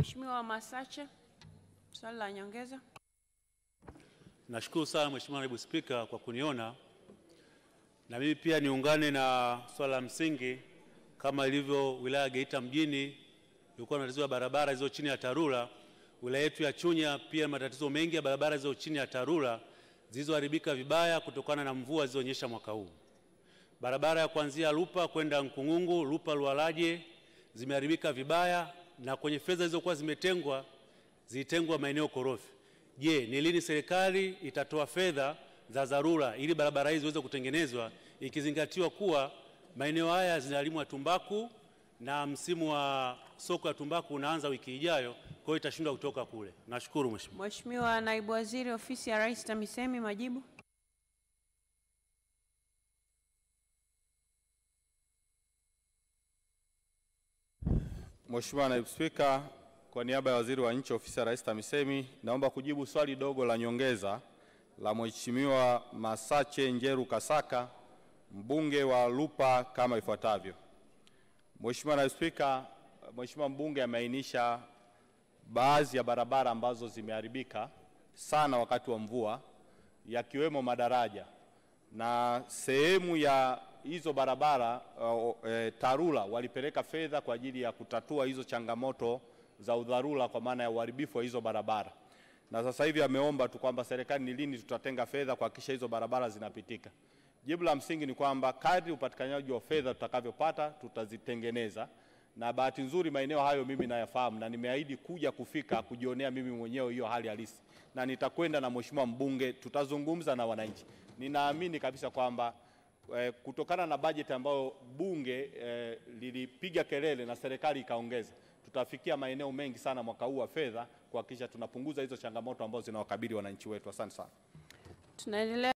Masache, swali la nyongeza. Nashukuru sana Mheshimiwa Naibu Spika kwa kuniona, na mimi pia niungane na swala la msingi kama ilivyo wilaya ya Geita mjini ilikuwa na tatizo la barabara hizo chini ya TARURA. Wilaya yetu ya Chunya pia matatizo mengi ya barabara hizo chini ya TARURA zilizoharibika vibaya kutokana na mvua zilizonyesha mwaka huu. Barabara ya kuanzia Lupa kwenda Nkung'ungu, Lupa Lualaje zimeharibika vibaya, na kwenye fedha zilizokuwa zimetengwa zilitengwa maeneo korofi. Je, ni lini serikali itatoa fedha za dharura ili barabara hizi ziweze kutengenezwa ikizingatiwa kuwa maeneo haya zinalimwa tumbaku na msimu wa soko ya tumbaku unaanza wiki ijayo, kwa hiyo itashindwa kutoka kule. Nashukuru Mheshimiwa. Mheshimiwa Naibu Waziri Ofisi ya Rais TAMISEMI, majibu. Mheshimiwa Naibu Spika, kwa niaba ya Waziri wa Nchi Ofisi ya Rais TAMISEMI, naomba kujibu swali dogo la nyongeza la Mheshimiwa Masache Njeru Kasaka, mbunge wa Lupa kama ifuatavyo. Mheshimiwa Naibu Spika, Mheshimiwa mbunge ameainisha baadhi ya barabara ambazo zimeharibika sana wakati wa mvua yakiwemo madaraja na sehemu ya hizo barabara uh, e, TARURA walipeleka fedha kwa ajili ya kutatua hizo changamoto za udharura kwa maana ya uharibifu wa hizo barabara, na sasa hivi ameomba tu kwamba serikali ni lini tutatenga fedha kuhakikisha hizo barabara zinapitika. Jibu la msingi ni kwamba kadri upatikanaji wa fedha tutakavyopata tutazitengeneza, na bahati nzuri maeneo hayo mimi nayafahamu na nimeahidi kuja kufika kujionea mimi mwenyewe hiyo hali halisi, na nitakwenda na mheshimiwa mbunge, tutazungumza na wananchi. Ninaamini kabisa kwamba eh, kutokana na bajeti ambayo bunge eh, lilipiga kelele na serikali ikaongeza, tutafikia maeneo mengi sana mwaka huu wa fedha kuhakikisha tunapunguza hizo changamoto ambazo zinawakabili wananchi wetu. Asante sana. Tunaendelea